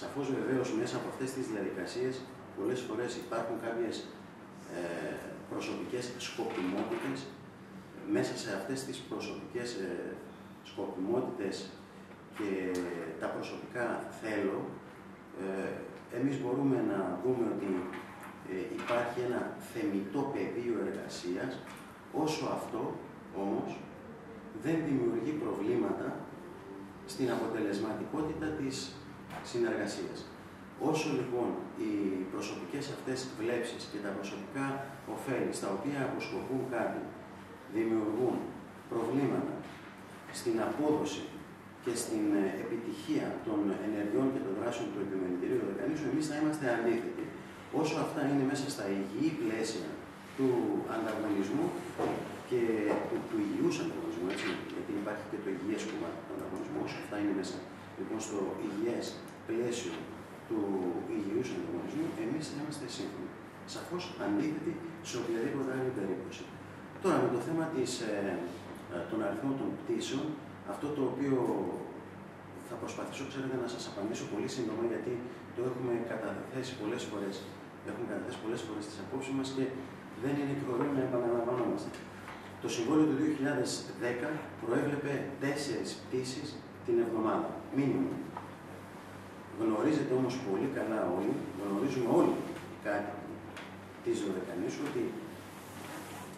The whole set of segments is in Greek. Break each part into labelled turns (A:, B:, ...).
A: Σαφώς βεβαίως μέσα από αυτές τις διαδικασίες πολλές φορές υπάρχουν κάποιες ε, προσωπικές σκοπιμότητες. Μέσα σε αυτές τις προσωπικές ε, σκοπιμότητες και τα προσωπικά θέλω, ε, εμείς μπορούμε να δούμε ότι ε, υπάρχει ένα θεμητό πεδίο εργασίας, όσο αυτό όμως δεν δημιουργεί προβλήματα στην αποτελεσματικότητα της συνεργασίας. Όσο λοιπόν οι προσωπικές αυτές βλέψεις και τα προσωπικά ωφέλη στα οποία αποσκοπούν κάτι δημιουργούν προβλήματα στην απόδοση και στην ε, επιτυχία των ενεργειών και των δράσεων του επιμελητηρίου οργανισμού, εμείς θα είμαστε αντίθετοι. Όσο αυτά είναι μέσα στα υγιή πλαίσια του ανταγωνισμού και του, του υγιούς ανταγωνισμού, έτσι, γιατί υπάρχει και το υγιές κομμάτι του ανταγωνισμού, όσο αυτά είναι μέσα λοιπόν στο υγιές πλαίσιο του υγιούς ανταγωνισμού, εμείς θα είμαστε σύμφωνοι. Σαφώς αντίθετοι σε οποιαδήποτε άλλη περίπτωση. Τώρα με το θέμα της, ε, ε, των αριθμών των πτήσεων, αυτό το οποίο θα προσπαθήσω, ξέρετε, να σας απαντήσω πολύ σύντομα, γιατί το έχουμε καταθέσει πολλές φορές, έχουμε καταθέσει πολλές φορές τις απόψεις μας και δεν είναι και να επαναλαμβανόμαστε. Το συμβόλαιο του 2010 προέβλεπε τέσσερις πτήσεις την εβδομάδα, μήνυμα. Γνωρίζετε όμως πολύ καλά όλοι, γνωρίζουμε όλοι κάτι της Δωδεκανής, ότι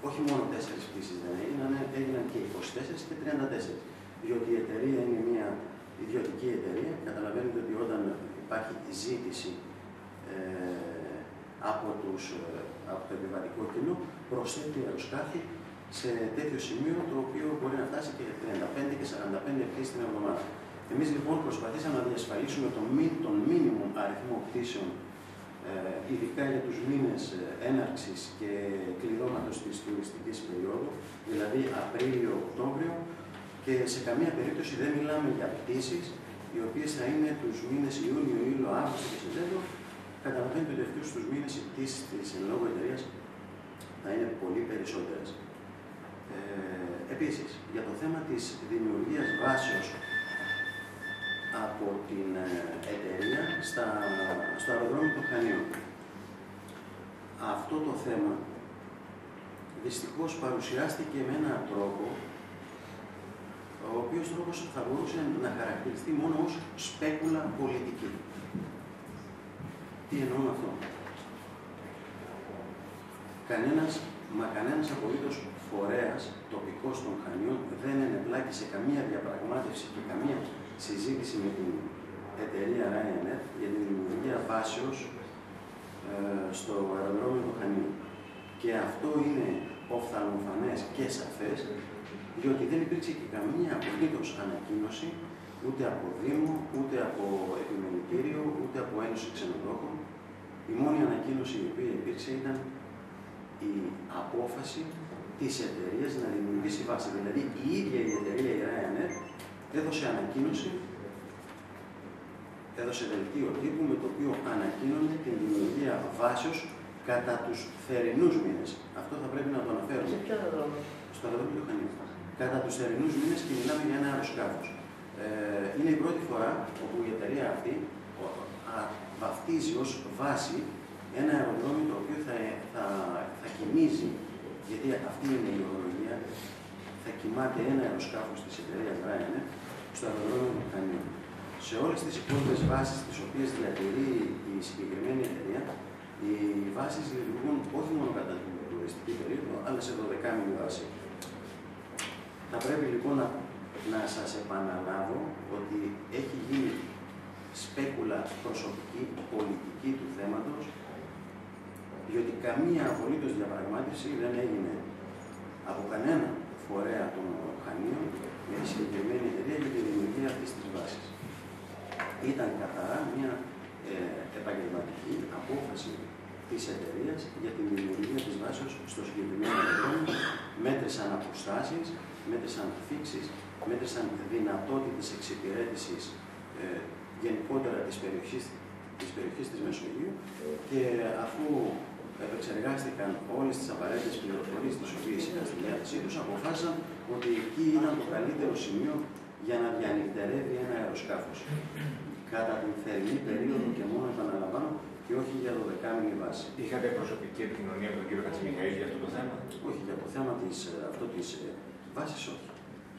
A: όχι μόνο τέσσερις πτήσεις δεν έγιναν, έγιναν και 24 και 34. Διότι η εταιρεία είναι μια ιδιωτική εταιρεία. Καταλαβαίνετε ότι όταν υπάρχει ζήτηση ε, από, τους, ε, από το επιβατικό κοινό, προσθέτει αεροσκάφη σε τέτοιο σημείο το οποίο μπορεί να φτάσει και 35 και 45 πτήσεις την εβδομάδα. Εμείς λοιπόν προσπαθήσαμε να διασφαλίσουμε τον, τον μήνυμο αριθμό πτήσεων, ε, ειδικά για τους μήνες ε, έναρξης και κλειδώματος της τουριστικής περίοδου, δηλαδή Απρίλιο-Οκτώβριο, και σε καμία περίπτωση δεν μιλάμε για πτήσεις οι οποίες θα είναι τους μήνες Ιούνιο, Ιούλιο, Αύγουστο και Σεπτέμβριο. Καταλαβαίνετε ότι αυτούς τους μήνες οι πτήσεις της εν λόγω εταιρείας θα είναι πολύ περισσότερες. Ε, επίσης, για το θέμα της δημιουργίας βάσεως από την ε, εταιρεία στα, στο αεροδρόμιο των Χανίων. Αυτό το θέμα δυστυχώς παρουσιάστηκε με έναν τρόπο ο οποίος τρόπος θα μπορούσε να χαρακτηριστεί μόνο ως σπέκουλα πολιτική. Τι εννοώ με αυτό; Κανένας, μα κανένας απολύτως φορέας τοπικός των Χανιών δεν ενεπλάκει σε καμία διαπραγμάτευση και καμία συζήτηση με την εταιρεία Ryanair για την δημιουργία βάσεως ε, στο αεροδρόμιο του Χανίου. Και αυτό είναι οφθαλμοφανές και σαφές, διότι δεν υπήρξε και καμία απολύτως ανακοίνωση ούτε από Δήμο, ούτε από επιμελητήριο, ούτε από Ένωση Ξενοδόχων. Η μόνη ανακοίνωση η οποία υπήρξε ήταν η απόφαση της εταιρείας να δημιουργήσει βάση. Δηλαδή η ίδια η εταιρεία η Ryanair έδωσε ανακοίνωση, έδωσε δελτίο τύπου με το οποίο ανακοίνωνε την δημιουργία βάσεως κατά τους θερινούς μήνες. Αυτό θα πρέπει να το αναφέρουμε.
B: Σε ποιο αεροδρόμιο.
A: Στο αεροδρόμιο του Χανίου. Κατά τους θερινούς μήνες και μιλάμε για ένα αεροσκάφος. Ε, είναι η πρώτη φορά όπου η εταιρεία αυτή βαφτίζει ως βάση ένα αεροδρόμιο το οποίο θα, θα, θα κοιμίζει, γιατί αυτή είναι η ορολογία, θα κοιμάται ένα αεροσκάφος της εταιρείας Ryanair στο αεροδρόμιο του Χανίου. Σε όλες τις υπόλοιπες βάσεις τις οποίες διατηρεί η συγκεκριμένη εταιρεία, οι βάσεις λειτουργούν όχι μόνο κατά την τουριστική περίοδο, αλλά σε 12 μήνυ βάση. Θα πρέπει λοιπόν να, να σας επαναλάβω ότι έχει γίνει σπέκουλα προσωπική, πολιτική του θέματος, διότι καμία απολύτως διαπραγμάτευση δεν έγινε από κανένα φορέα των Χανίων με τη συγκεκριμένη εταιρεία για τη δημιουργία αυτή τη βάση. Ήταν καθαρά μια ε, επαγγελματική απόφαση της εταιρείας για τη δημιουργία της βάσης στο συγκεκριμένο αεροδρόμιο. Μέτρησαν αποστάσεις, μέτρησαν φίξει, μέτρησαν δυνατότητες εξυπηρέτησης ε, γενικότερα της περιοχής της περιοχής της Μεσογείου και αφού επεξεργάστηκαν όλες τις απαραίτητες πληροφορίες τις οποίες είχαν στη διάθεσή τους, αποφάσισαν ότι εκεί ήταν το καλύτερο σημείο για να διανυκτερεύει ένα αεροσκάφος. Κατά την θερινή περίοδο και μόνο επαναλαμβάνω και όχι για 12 βάση.
B: Είχατε προσωπική επικοινωνία με τον κύριο Κατσιμιχαήλ για αυτό το θέμα;
A: Όχι, για το θέμα της, ε, αυτό της ε, βάσης όχι.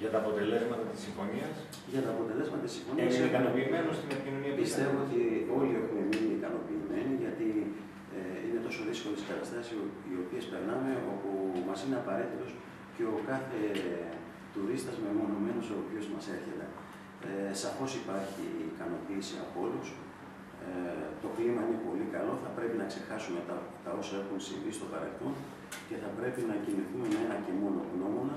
B: Για τα αποτελέσματα της συμφωνίας;
A: Για τα αποτελέσματα της συμφωνίας.
B: Έμεινε ικανοποιημένος στην επικοινωνία που
A: Πιστεύω ότι όλοι έχουμε μείνει ικανοποιημένοι γιατί ε, είναι τόσο δύσκολες οι καταστάσεις οι οποίες περνάμε όπου μας είναι απαραίτητος και ο κάθε τουρίστας μεμονωμένος ο οποίος μας έρχεται. Ε, Σαφώς υπάρχει ικανοποίηση από όλους. Ε, το κλίμα είναι πολύ καλό. Θα πρέπει να ξεχάσουμε τα, τα όσα έχουν συμβεί στο παρελθόν και θα πρέπει να κινηθούμε με ένα και μόνο γνώμονα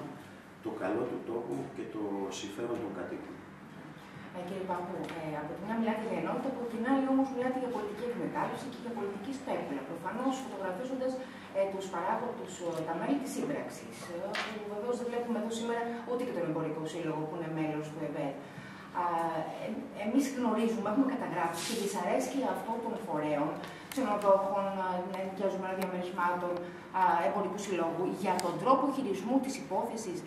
A: το καλό του τόπου και το συμφέρον των κατοίκων.
C: Ε, κύριε Παππού, ε, από τη μια μιλάτε για ενότητα, από την άλλη όμως μιλάτε για πολιτική εκμετάλλευση και για πολιτική σπέκουλα. Προφανώς φωτογραφίζοντας ε, τους παράγοντε, τα μέλη της σύμπραξης, ε, που βεβαίως δεν βλέπουμε εδώ σήμερα ούτε και τον εμπορικό σύλλογο που είναι μέλος του ΕΒΕΤ. Ε, Εμείς γνωρίζουμε, έχουμε καταγράψει τη δυσαρέσκεια αυτών των φορέων, ξενοδόχων, ενοικιαζομένων διαμερισμάτων, εμπορικού συλλόγου, για τον τρόπο χειρισμού της υπόθεσης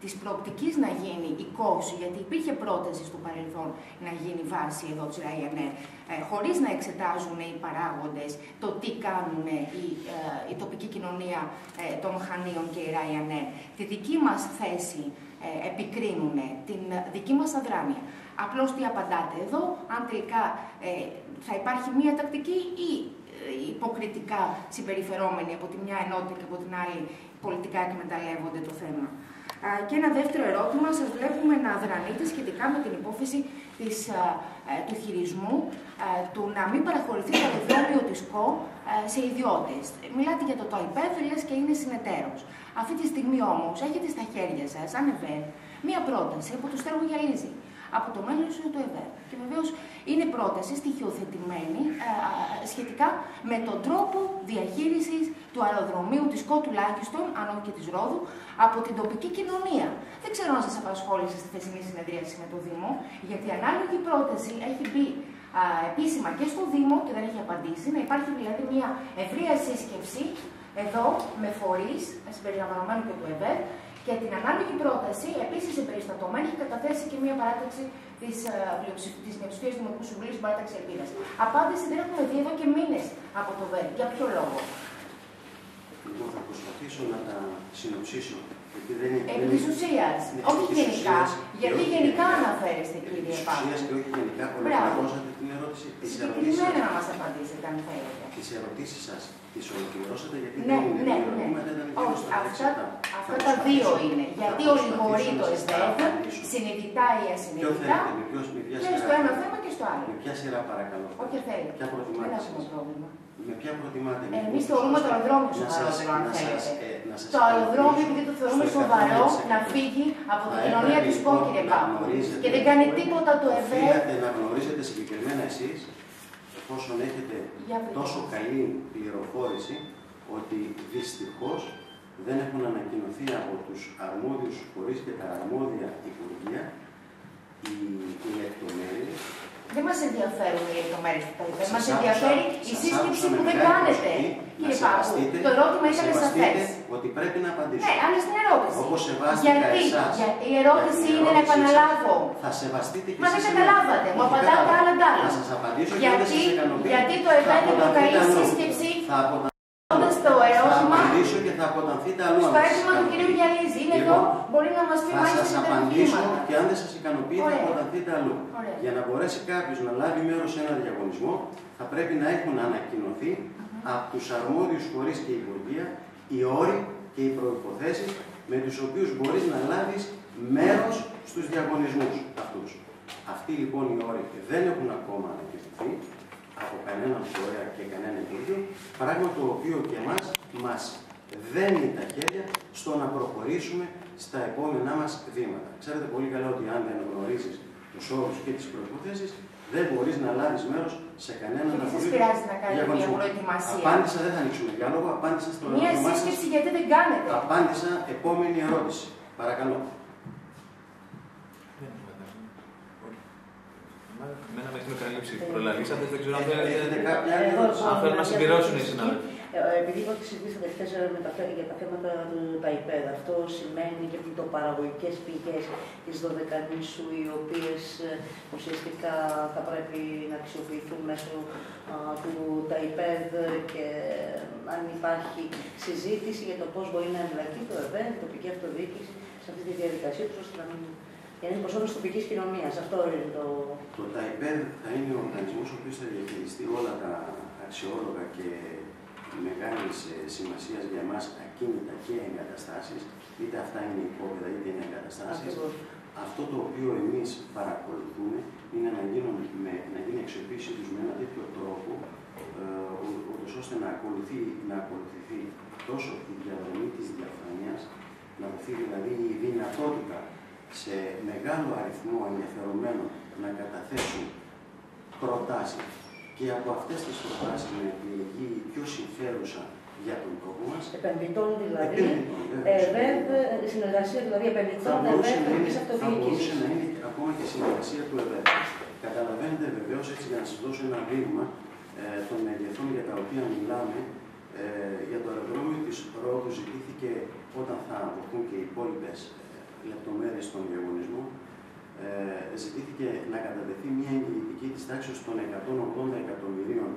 C: της προοπτικής να γίνει η κόση, γιατί υπήρχε πρόταση στο παρελθόν να γίνει βάση εδώ της Ryanair, ε, χωρίς να εξετάζουν οι παράγοντες το τι κάνουν η, ε, η τοπική κοινωνία ε, των Χανίων και η Ryanair. Τη δική μας θέση ε, επικρίνουν, την δική μας αδράνεια. Απλώς τι απαντάτε εδώ, αν τελικά ε, θα υπάρχει μία τακτική ή υποκριτικά συμπεριφερόμενοι από τη μια ενότητα και από την άλλη πολιτικά εκμεταλλεύονται το θέμα. Και ένα δεύτερο ερώτημα, σας βλέπουμε να δρανείτε σχετικά με την υπόθεση της, ε, του χειρισμού, του να μην παραχωρηθεί το αεροδρόμιο της ΚΟ σε ιδιώτες. Μιλάτε για το ΤΟΙΠΕΔ, λες και είναι συνεταίρος. Αυτή τη στιγμή όμως έχετε στα χέρια σας, αν μία πρόταση από το Στέργο Γιαλίζη από το μέλλον του ΕΒΕΡ. Και βεβαίως είναι πρόταση στοιχειοθετημένη ε, σχετικά με τον τρόπο διαχείρισης του αεροδρομίου της ΚΟ τουλάχιστον, αν όχι και της Ρόδου, από την τοπική κοινωνία. Δεν ξέρω αν σας απασχόλησε στη θεσινή συνεδρίαση με το Δήμο, γιατί η ανάλογη πρόταση έχει μπει α, επίσημα και στο Δήμο και δεν έχει απαντήσει. Να υπάρχει δηλαδή μια ευρεία σύσκεψη εδώ με φορείς, συμπεριλαμβανομένου και του ΕΒΕΡ, και την ανάλογη πρόταση, επίσης εμπεριστατωμένη, έχει καταθέσει και μια παράταξη της ε, μειοψηφία του Δημοτικού Συμβουλίου στην παράταξης Ελπίδας. Απάντηση δεν έχουμε δει εδώ και μήνες από το ΒΕΡ. Για ποιο λόγο;
A: Λοιπόν, θα προσπαθήσω να τα συνοψίσω.
C: Επί της ουσίας. Όχι γενικά. Γιατί γενικά αναφέρεστε, κύριε Πάπα.
A: Επί και όχι γενικά, ολοκληρώσατε την ερώτηση.
C: Συγκεκριμένα να μας απαντήσετε, αν θέλετε.
A: Τις ερωτήσεις σας τις ολοκληρώσατε, γιατί
C: ναι,
A: δεν
C: ναι,
A: είναι
C: ναι.
A: δεν
C: Όχι, αυτά, αυτά τα δύο είναι. Γιατί ολιγορεί το ΕΣΔΕΒ, συνειδητά ή ασυνειδητά, και στο ένα θέμα και στο άλλο.
A: Με ποια σειρά παρακαλώ;
C: Όποια θέλει.
A: Ποια προτιμάτε.
C: Δεν έχουμε πρόβλημα.
A: Με ποια προτιμάτε;
C: Εμείς θεωρούμε το αεροδρόμιο σοβαρό, αν θέλετε. Το αεροδρόμιο, επειδή το θεωρούμε σοβαρό, να φύγει από την κοινωνία της Κόκκινη Πάπου. Και δεν κάνει τίποτα το ΕΒΕ.
A: να γνωρίζετε συγκεκριμένα εσείς εφόσον έχετε τόσο καλή πληροφόρηση ότι δυστυχώς δεν έχουν ανακοινωθεί από τους αρμόδιους φορείς και τα αρμόδια υπουργεία οι, οι λεπτομέρειες
C: δεν μας ενδιαφέρουν οι λεπτομέρειες του ΤΑΙΠΕ. Μας ενδιαφέρει η σύσκεψη που δεν κάνετε. Κύριε Πάπου, το ερώτημα ήταν σαφέ.
A: Ότι πρέπει να απαντήσετε.
C: Ναι, αλλά στην ερώτηση.
A: Όπως σεβάστηκα
C: Γιατί,
A: εσάς,
C: γιατί η ερώτηση είναι να επαναλάβω.
A: Θα σεβαστείτε και
C: Μα δεν καταλάβατε. Μου απαντάτε άλλα τα άλλα.
A: Θα σας απαντήσω
C: γιατί,
A: και δεν ικανοποιεί.
C: Γιατί το ΕΠΕ προκαλεί σύσκεψη. Όταν στο ερώτημα,
A: και θα αποτανθείτε αλλού.
C: Στο αίτημα του κυρίου Γιαλίζη είναι εδώ, μπορεί να μας πει
A: Θα σας απαντήσω και αν δεν σας ικανοποιεί θα αποτανθείτε αλλού. Για να μπορέσει κάποιος να λάβει μέρος σε ένα διαγωνισμό, θα πρέπει να έχουν ανακοινωθεί από τους αρμόδιους φορείς και υπουργεία οι όροι και οι προποθέσει με τους οποίους μπορείς να λάβεις μέρος στους διαγωνισμούς αυτούς. Αυτοί λοιπόν οι όροι δεν έχουν ακόμα ανακοινωθεί από κανέναν φορέα και κανένα υπουργείο, πράγμα το οποίο και εμάς μας δένει τα χέρια στο να προχωρήσουμε στα επόμενά μας βήματα. Ξέρετε πολύ καλά ότι αν δεν γνωρίζει του όρου και τι προποθέσει, δεν μπορεί να λάβει μέρο σε κανέναν
C: από αυτού του να κάνετε μια προετοιμασία.
A: Απάντησα, δεν θα ανοίξουμε διάλογο, απάντησα στο
C: ερώτημα. Μια σύσκεψη γιατί δεν κάνετε.
A: Απάντησα, επόμενη ερώτηση. Παρακαλώ.
B: Εμένα με έχουν καλύψει. Προλαλήσατε, δεν ξέρω αν θέλετε να συμπληρώσουν οι συνάδελφοι.
D: Ε, επειδή είπα ότι συζητήσατε χθες για τα θέματα του ΤΑΙΠΕΔ, αυτό σημαίνει και παραγωγικέ πηγές της Δωδεκανήσου, οι οποίες ουσιαστικά θα πρέπει να αξιοποιηθούν μέσω του ΤΑΙΠΕΔ και αν υπάρχει συζήτηση για το πώς μπορεί να εμπλακεί το ΕΒΕΝ, η τοπική αυτοδιοίκηση, σε αυτή τη διαδικασία, ώστε να μην για είναι προσώπηση τοπικής κοινωνίας. Αυτό είναι το.
A: Το ΤΑΙΠΕΔ θα είναι ο οργανισμός ο οποίος θα διαχειριστεί όλα τα αξιόλογα και μεγάλη σημασία για εμά ακίνητα και εγκαταστάσεις, είτε αυτά είναι υπόβιδα είτε είναι εγκαταστάσεις. Αυτό το οποίο εμείς παρακολουθούμε είναι να, γίνουν με, να γίνει αξιοποίηση τους με ένα τέτοιο τρόπο, ε, ώστε να, ακολουθεί, να ακολουθηθεί τόσο η διαδρομή της διαφάνειας, να δοθεί δηλαδή η δυνατότητα σε μεγάλο αριθμό ενδιαφερομένων να καταθέσουν προτάσεις και από αυτές τις προτάσεις να επιλεγεί η πιο συμφέρουσα για τον τόπο μας;
D: Επενδυτών δηλαδή, ΕΒΕΔ, συνεργασία δηλαδή επενδυτών, ΕΒΕΔ και
A: Θα μπορούσε να είναι ακόμα και συνεργασία του ΕΒΕΔ. Καταλαβαίνετε βεβαίως έτσι για να σας δώσω ένα δείγμα ε, των μεγεθών για τα οποία μιλάμε. Ε, για το αεροδρόμιο της Ρόδου ζητήθηκε όταν θα δοθούν και οι υπόλοιπες λεπτομέρειες στον διαγωνισμό, ε, ζητήθηκε να κατατεθεί μια εγγυητική της τάξης των 180 εκατομμυρίων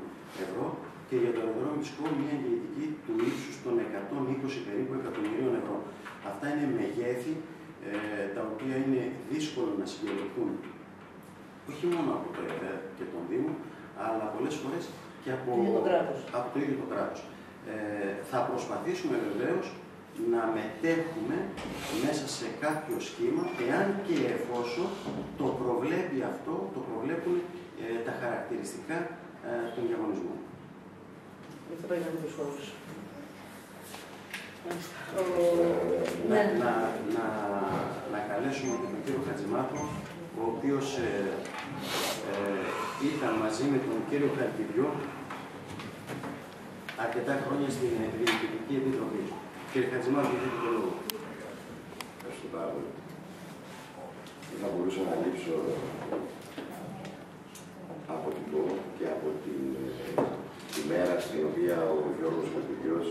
A: ευρώ και για το αεροδρόμιο της ΚΟ μια εγγυητική του ύψους των 120 περίπου εκατομμυρίων ευρώ. Αυτά είναι μεγέθη ε, τα οποία είναι δύσκολο να συγκεντρωθούν όχι μόνο από το ΕΒΕ και τον Δήμο, αλλά πολλές φορές και από, από το ίδιο το κράτος. Ε, θα προσπαθήσουμε βεβαίως να μετέχουμε μέσα σε κάποιο σχήμα, εάν και εφόσον το προβλέπει αυτό, το προβλέπουν ε, τα χαρακτηριστικά ε, των διαγωνισμών. Να, να, να, να καλέσουμε τον κύριο Χατζημάτο, ο οποίος ε, ε, ήταν μαζί με τον κύριο Χαρκιδιό αρκετά χρόνια στην Διοικητική Επιτροπή. Κύριε Χατζημάρου, έχετε το λόγο.
E: Ευχαριστώ πάρα πολύ. Δεν θα μπορούσα να λείψω από την ΚΟ και από την, τη μέρα στην οποία ο Γιώργος Χατζημάρου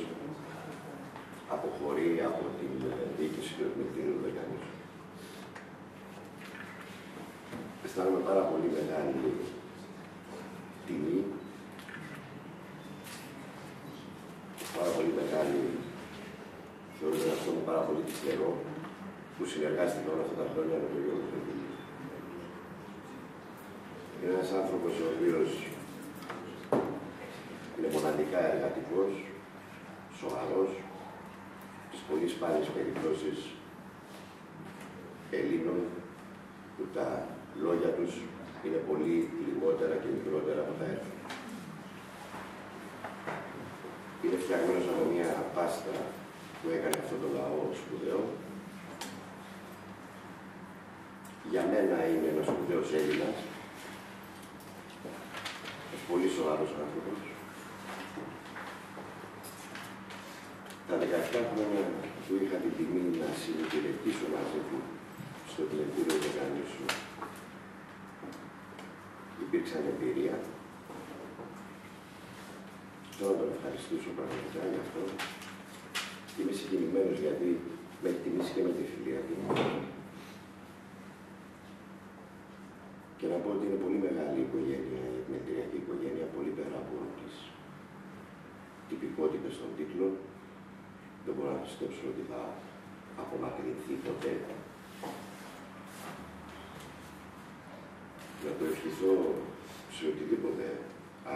E: αποχωρεί από την διοίκηση του Εθνικού Δεκανής. Αισθάνομαι πάρα πολύ μεγάλη τιμή, πάρα πολύ μεγάλη θεωρώ ότι αυτό είναι πάρα πολύ τυχερό που συνεργάστηκε όλα αυτά τα χρόνια με τον Γιώργο Πεντήλη. Είναι ένας άνθρωπος ο οποίος είναι μοναδικά εργατικός, σοβαρός, στις πολύ σπάνιες περιπτώσεις Ελλήνων που τα λόγια τους είναι πολύ λιγότερα και μικρότερα από τα έργα. Είναι φτιαγμένος από μια πάστα που έκανε αυτό το λαό σπουδαίο. Για μένα είναι ένας σπουδαίος Έλληνας, ένας πολύ σοβαρός άνθρωπος. Τα 17 χρόνια που είχα την τιμή να συνυπηρετήσω μαζί του στο πλαίσιο του σου, υπήρξαν εμπειρία. Θέλω να τον ευχαριστήσω πραγματικά για αυτό. Είμαι συγκινημένος γιατί με έχει τιμήσει και με τη φιλία του. Και να πω ότι είναι πολύ μεγάλη η οικογένεια, η επιμετριακή οικογένεια, πολύ πέρα από τις τυπικότητες των τίτλων. Δεν μπορώ να πιστέψω ότι θα απομακρυνθεί ποτέ. Να το ευχηθώ σε οτιδήποτε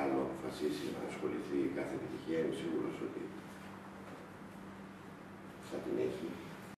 E: άλλο αποφασίσει να ασχοληθεί κάθε επιτυχία, είμαι σίγουρος ότι θα την έχει